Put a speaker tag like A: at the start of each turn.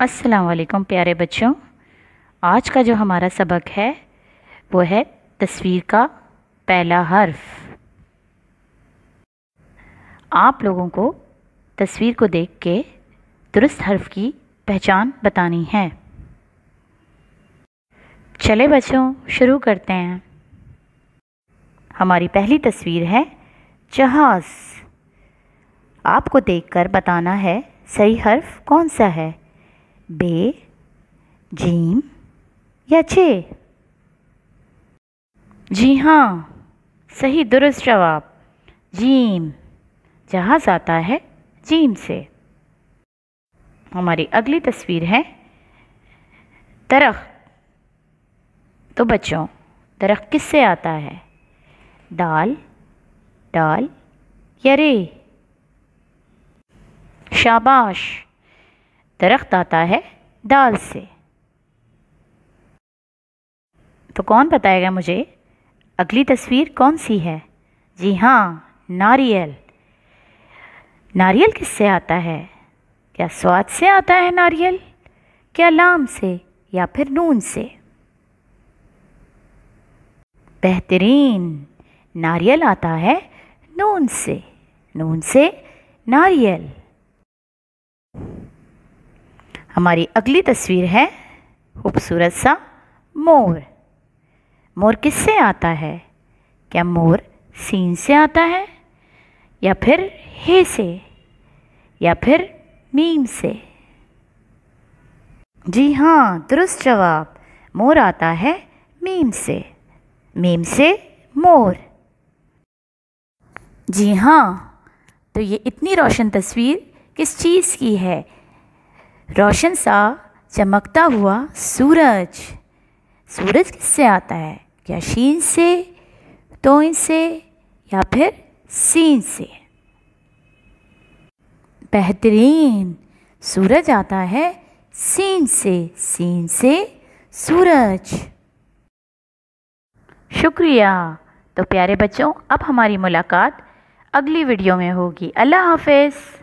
A: अस्सलाम वालेकुम प्यारे बच्चों। आज का जो हमारा सबक है, वो है तस्वीर का पहला हर्फ। आप लोगों को तस्वीर को देख के दुरुस्त हर्फ की पहचान बतानी है। चले बच्चों, शुरू करते हैं। हमारी पहली तस्वीर है जहाज़। आपको देखकर बताना है सही हर्फ कौन सा है। बे, जीम या चे जी हाँ सही दुरुस्त जवाब। जीम जहाज़ आता है, जीम से। हमारी अगली तस्वीर है, दरख्त। तो बच्चों, दरख्त किससे आता है? दाल डाल या रे? शाबाश। दरख्त आता है दाल से। तो कौन बताएगा मुझे, अगली तस्वीर कौन सी है? जी हाँ नारियल। नारियल किससे आता है? क्या स्वाद से आता है नारियल? क्या लाम से या फिर नून से? बेहतरीन। नारियल आता है नून से। नून से नारियल। हमारी अगली तस्वीर है खूबसूरत सा मोर। मोर किससे आता है? क्या मोर सीन से आता है? या फिर हे से? या फिर मीम से? जी हाँ दुरुस्त जवाब, मोर आता है मीम से। मीम से मोर। जी हाँ तो ये इतनी रोशन तस्वीर किस चीज़ की है? रोशन सा चमकता हुआ सूरज। सूरज किससे आता है? क्या शीन से, तोइन से, या फिर सीन से? बेहतरीन। सूरज आता है सीन से सीन से सूरज। शुक्रिया। तो प्यारे बच्चों, अब हमारी मुलाकात अगली वीडियो में होगी। अल्लाह हाफिज़।